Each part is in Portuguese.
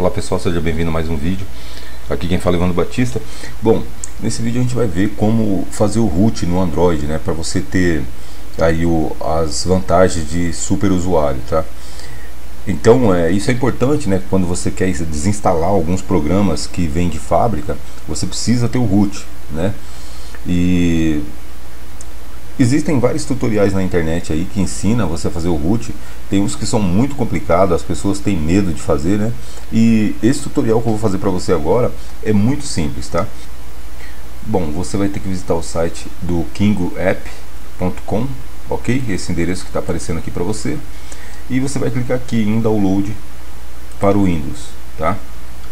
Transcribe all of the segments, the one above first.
Olá pessoal, seja bem-vindo a mais um vídeo. Aqui quem fala é Evandro Batista. Bom, nesse vídeo a gente vai ver como fazer o root no Android, né, para você ter aí o, as vantagens de super usuário, tá? Então, é, isso é importante, né? Quando você quer desinstalar alguns programas que vêm de fábrica, você precisa ter o root, né? E Existem vários tutoriais na internet aí que ensina você a fazer o root. Tem uns que são muito complicados, as pessoas têm medo de fazer, né? E esse tutorial que eu vou fazer para você agora é muito simples, tá? Bom, você vai ter que visitar o site do kingoapp.com, ok? Esse endereço que está aparecendo aqui para você. E você vai clicar aqui em download para o Windows, tá?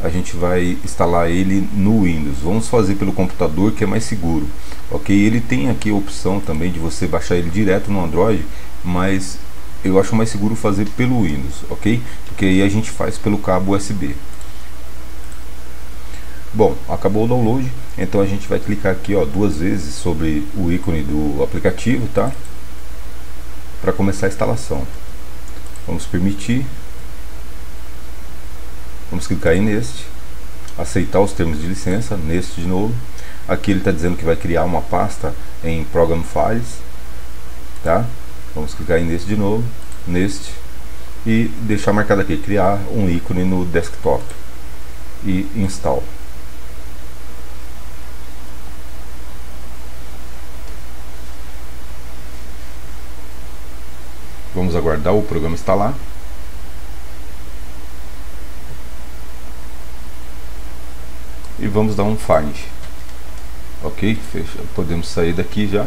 A gente vai instalar ele no Windows. Vamos fazer pelo computador que é mais seguro. Ok, ele tem aqui a opção também de você baixar ele direto no Android, mas eu acho mais seguro fazer pelo Windows, ok? Porque aí a gente faz pelo cabo USB. Bom, acabou o download, então a gente vai clicar aqui ó, duas vezes sobre o ícone do aplicativo, tá? Para começar a instalação. Vamos permitir Vamos clicar aí neste, aceitar os termos de licença, neste de novo. Aqui ele está dizendo que vai criar uma pasta em Program Files, tá? Vamos clicar aí neste de novo, neste, e deixar marcado aqui, criar um ícone no desktop e install. Vamos aguardar o programa instalar. E vamos dar um find ok? Fecha. Podemos sair daqui já.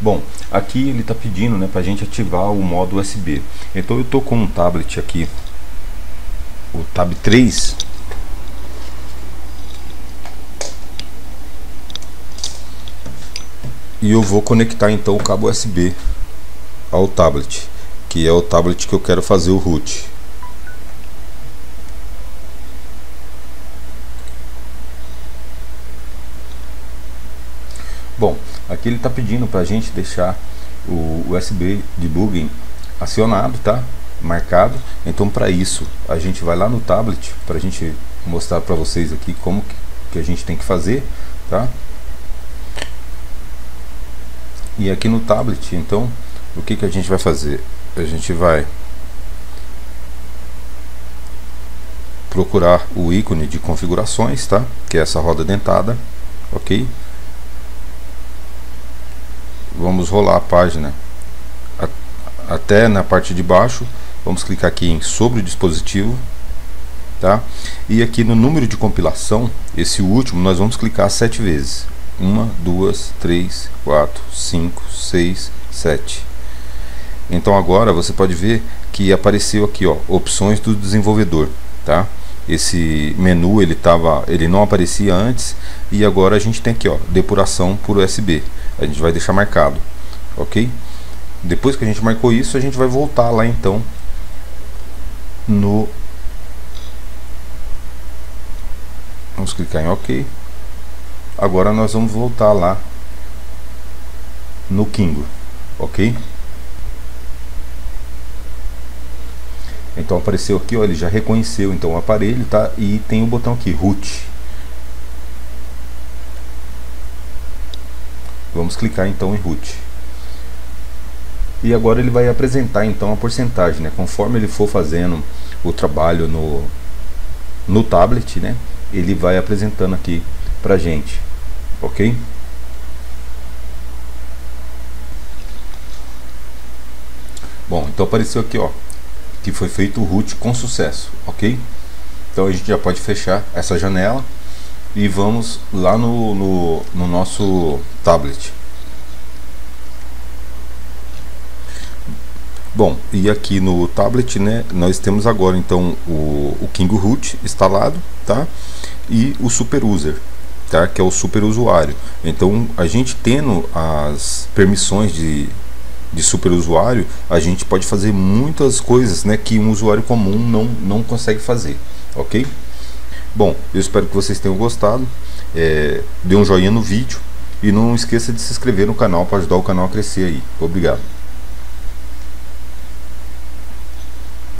Bom, aqui ele está pedindo né, para a gente ativar o modo USB. Então eu estou com um tablet aqui, o Tab 3. E eu vou conectar então o cabo USB ao tablet que é o tablet que eu quero fazer o root. Bom, aqui ele está pedindo para a gente deixar o USB debugging acionado, tá? Marcado. Então, para isso, a gente vai lá no tablet para a gente mostrar para vocês aqui como que, a gente tem que fazer, tá? E aqui no tablet, então, o que que a gente vai fazer? A gente vai procurar o ícone de configurações, tá? Que é essa roda dentada, ok? Vamos rolar a página até na parte de baixo. Vamos clicar aqui em sobre o dispositivo, tá? E aqui no número de compilação, esse último, nós vamos clicar sete vezes. Uma, duas, três, quatro, cinco, seis, sete. Então agora você pode ver que apareceu aqui, ó, opções do desenvolvedor, tá? Esse menu ele tava, ele não aparecia antes e agora a gente tem aqui, ó, depuração por USB. A gente vai deixar marcado, ok? Depois que a gente marcou isso, a gente vai voltar lá então no Vamos clicar em OK. Agora nós vamos voltar lá no Kingo, ok? Então apareceu aqui, ó, ele já reconheceu então o aparelho, tá? E tem o botão aqui, root. Vamos clicar então em root. E agora ele vai apresentar então a porcentagem, né? Conforme ele for fazendo o trabalho no no tablet, né? Ele vai apresentando aqui pra gente. OK? Bom, então apareceu aqui, ó, que foi feito o root com sucesso, ok? Então a gente já pode fechar essa janela e vamos lá no, no, no nosso tablet. Bom, e aqui no tablet, né, nós temos agora então o, o King Root instalado, tá? E o Super User, tá? Que é o super usuário. Então, a gente tendo as permissões de de super usuário, a gente pode fazer muitas coisas né, que um usuário comum não, não consegue fazer, ok? Bom, eu espero que vocês tenham gostado, é, dê um joinha no vídeo e não esqueça de se inscrever no canal para ajudar o canal a crescer aí. Obrigado.